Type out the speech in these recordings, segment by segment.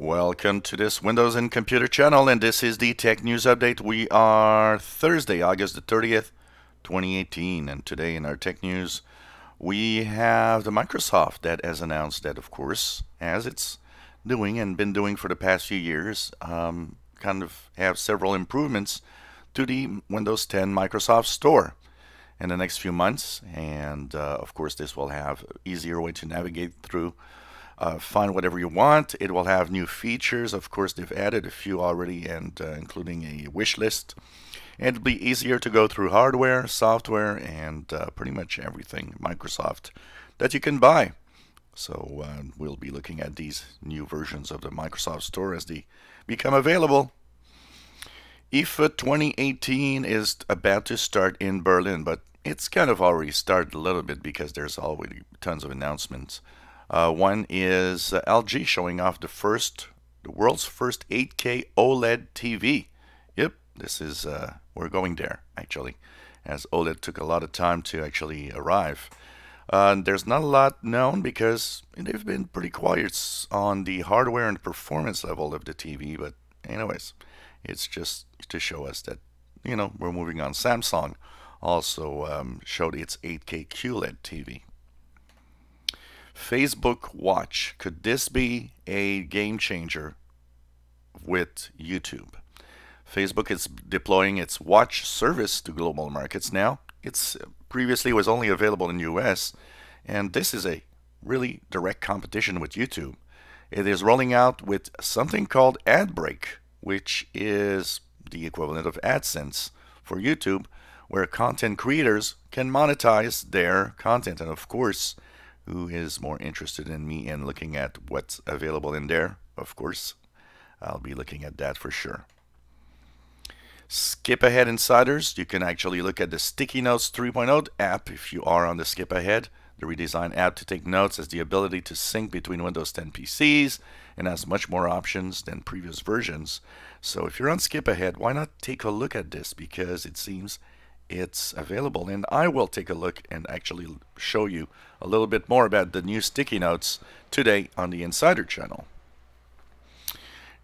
Welcome to this Windows and Computer channel, and this is the Tech News Update. We are Thursday, August the 30th, 2018, and today in our Tech News, we have the Microsoft that has announced that, of course, as it's doing and been doing for the past few years, um, kind of have several improvements to the Windows 10 Microsoft Store in the next few months, and uh, of course, this will have easier way to navigate through uh, find whatever you want. It will have new features. Of course, they've added a few already, and uh, including a wish list. And it'll be easier to go through hardware, software, and uh, pretty much everything Microsoft that you can buy. So uh, we'll be looking at these new versions of the Microsoft Store as they become available. IFA 2018 is about to start in Berlin, but it's kind of already started a little bit because there's already tons of announcements. Uh, one is uh, LG showing off the first, the world's first 8K OLED TV. Yep, this is, uh, we're going there actually, as OLED took a lot of time to actually arrive. Uh, there's not a lot known because they've been pretty quiet on the hardware and performance level of the TV, but anyways, it's just to show us that, you know, we're moving on. Samsung also um, showed its 8K QLED TV. Facebook Watch. Could this be a game changer with YouTube? Facebook is deploying its watch service to global markets now. It's uh, previously was only available in US and this is a really direct competition with YouTube. It is rolling out with something called AdBreak, which is the equivalent of AdSense for YouTube, where content creators can monetize their content. And of course, who is more interested in me and looking at what's available in there, of course, I'll be looking at that for sure. Skip Ahead Insiders, you can actually look at the Sticky Notes 3.0 app if you are on the Skip Ahead. The redesigned app to take notes has the ability to sync between Windows 10 PCs and has much more options than previous versions. So if you're on Skip Ahead, why not take a look at this because it seems it's available and I will take a look and actually show you a little bit more about the new sticky notes today on the Insider channel.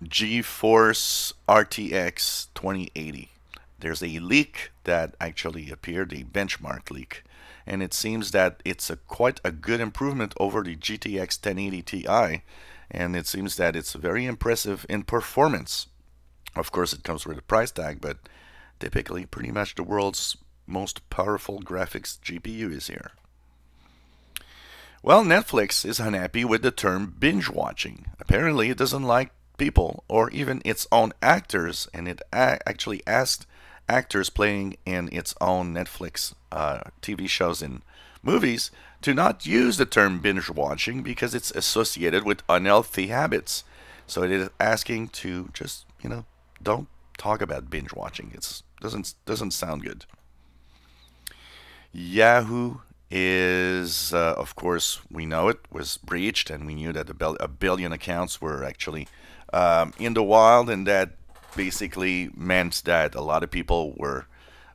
GeForce RTX 2080. There's a leak that actually appeared, a benchmark leak, and it seems that it's a quite a good improvement over the GTX 1080 Ti, and it seems that it's very impressive in performance. Of course, it comes with a price tag, but Typically, pretty much the world's most powerful graphics GPU is here. Well, Netflix is unhappy with the term binge watching. Apparently, it doesn't like people or even its own actors, and it actually asked actors playing in its own Netflix uh, TV shows and movies to not use the term binge watching because it's associated with unhealthy habits. So it is asking to just, you know, don't talk about binge watching. It's doesn't doesn't sound good. Yahoo is, uh, of course, we know it was breached, and we knew that a, billion accounts were actually um, in the wild, and that basically meant that a lot of people were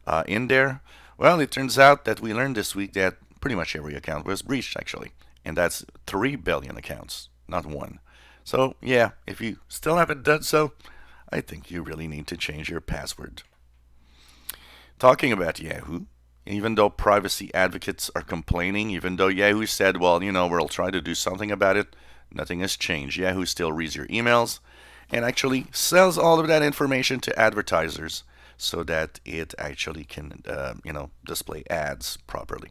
uh, in there. Well, it turns out that we learned this week that pretty much every account was breached, actually, and that's three billion accounts, not one. So, yeah, if you still haven't done so, I think you really need to change your password. Talking about Yahoo, even though privacy advocates are complaining, even though Yahoo said, well, you know, we'll try to do something about it, nothing has changed. Yahoo still reads your emails and actually sells all of that information to advertisers so that it actually can, uh, you know, display ads properly.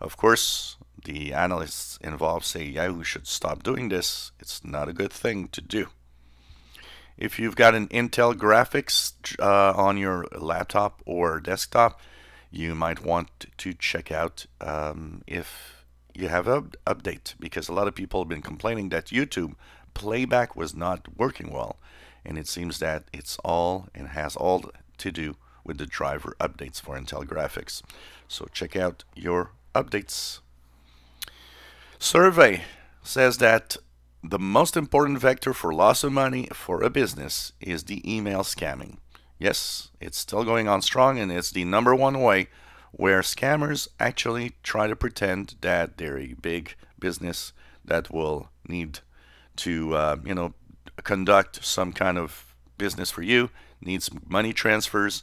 Of course, the analysts involved say Yahoo should stop doing this. It's not a good thing to do. If you've got an Intel graphics uh, on your laptop or desktop, you might want to check out um, if you have an update because a lot of people have been complaining that YouTube playback was not working well and it seems that it's all and has all to do with the driver updates for Intel graphics. So check out your updates. Survey says that the most important vector for loss of money for a business is the email scamming. Yes, it's still going on strong and it's the number one way where scammers actually try to pretend that they're a big business that will need to, uh, you know, conduct some kind of business for you, needs money transfers,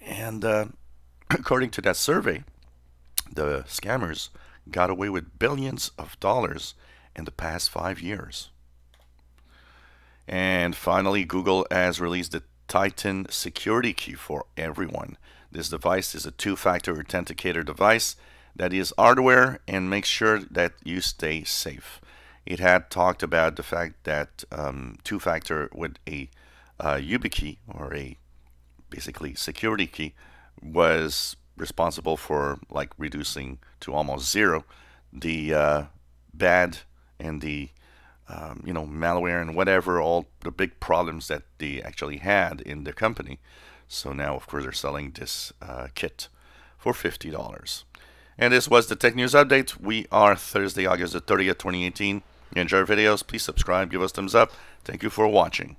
and uh, according to that survey, the scammers got away with billions of dollars in the past five years. And finally, Google has released the Titan security key for everyone. This device is a two-factor authenticator device that is hardware and makes sure that you stay safe. It had talked about the fact that um, two-factor with a uh, YubiKey or a basically security key was responsible for like reducing to almost zero the uh, bad and the um, you know malware and whatever all the big problems that they actually had in the company. So now, of course, they're selling this uh, kit for fifty dollars. And this was the Tech News Update. We are Thursday, August the 30th, 2018. You enjoy our videos, please subscribe, give us thumbs up. Thank you for watching.